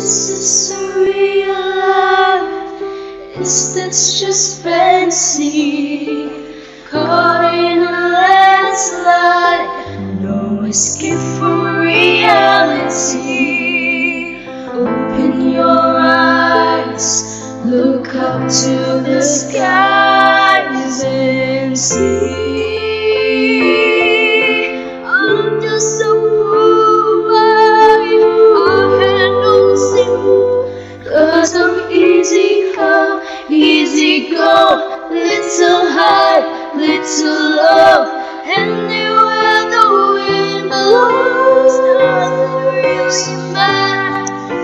Is this a real love? Is this just fancy? Caught in a landslide, no escape from reality. Open your eyes, look up to the sky.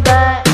back.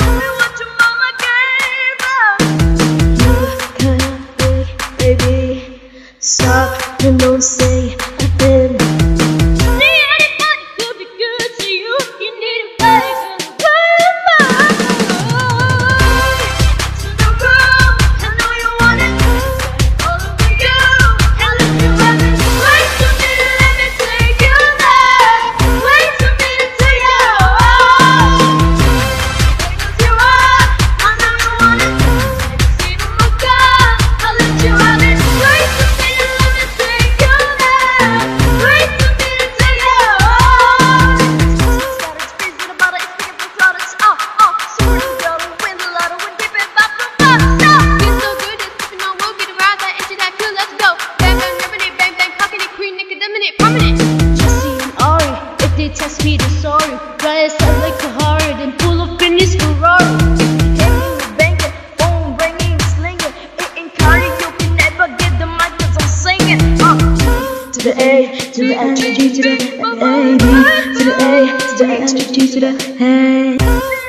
show me sorry Why I like a horrid and full of pennies Ferrari. Banging, phone ringing, slinging Eating curry, you can never get the mic cause I'm singing. Uh. To the A, to the extra G, to the A, B. To the A, to the extra G, to the A